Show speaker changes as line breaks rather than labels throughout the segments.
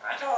맞아.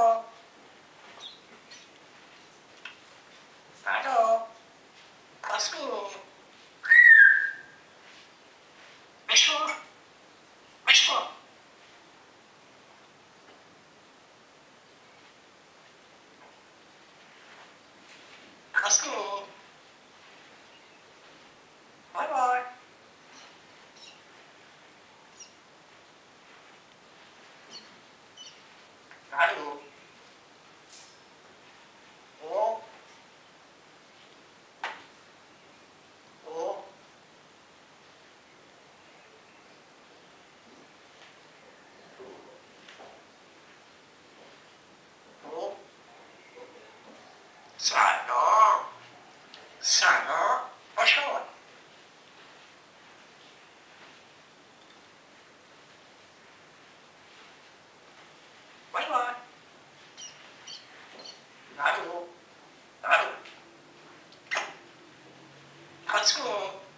Couture